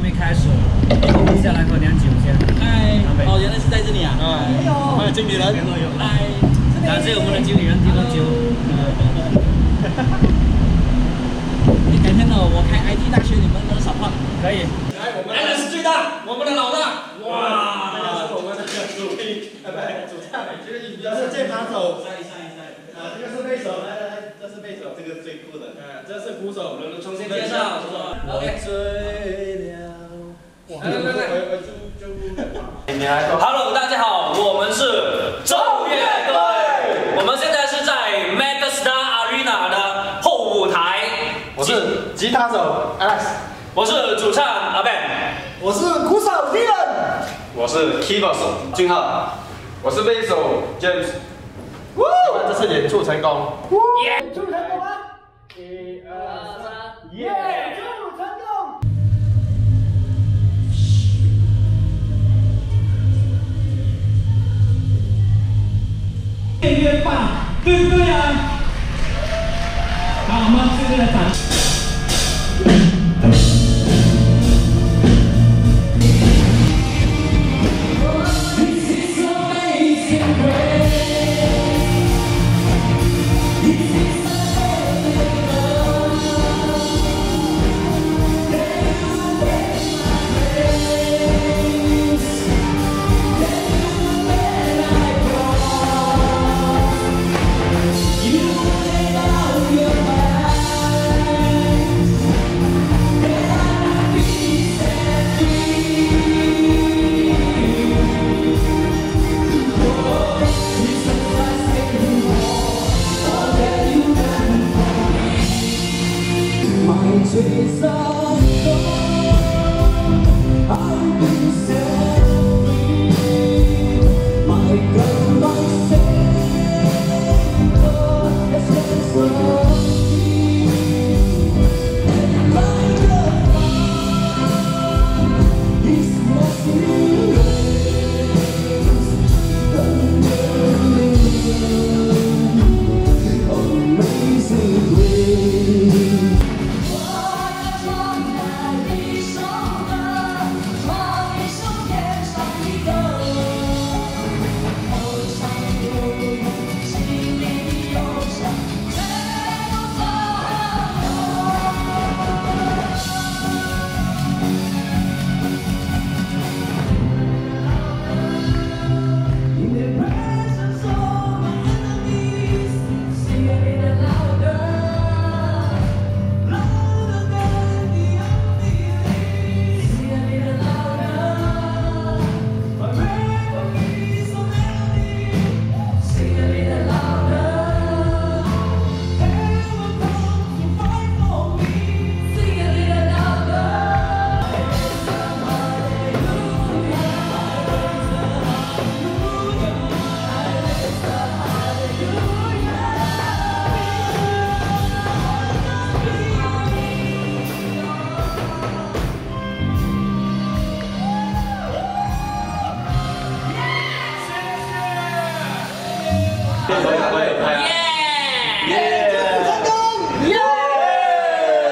没开始，下来喝点酒先。嗨，哦，原来是在这里啊！啊，还有经理人，嗨，感谢我们的经理人提供酒。你改天呢，我开 IT 大学，你们能少放？可以。来，我们来的是最大，我们的老大。哇！这个是我们的主力，哎，不，主唱，这个这是键盘手。上一上一上。啊，这个是贝手，来来来，这是贝手，这个最酷的。嗯，这是鼓手，轮流重新介绍，是吧？OK。Hello，大家好，我们是奏乐队，我们现在是在 Megastar Arena 的后舞台。我是吉他手 Alex，我是主唱阿 Ben，我是鼓手 Dylan，我是 keyboard 手俊浩，我是贝斯手 James。哇！这次演出成功。演出成功吗？一二三，耶！对不对啊？好，我们耶耶